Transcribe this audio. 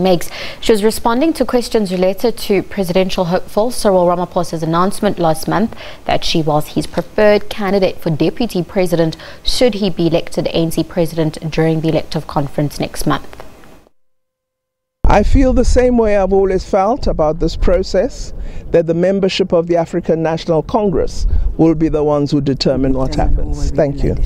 makes. She was responding to questions related to presidential hopeful Cyril Ramaphosa's announcement last month that she was his preferred candidate for deputy president should he be elected ANC president during the elective conference next month. I feel the same way I've always felt about this process that the membership of the African National Congress will be the ones who determine what happens. Thank you.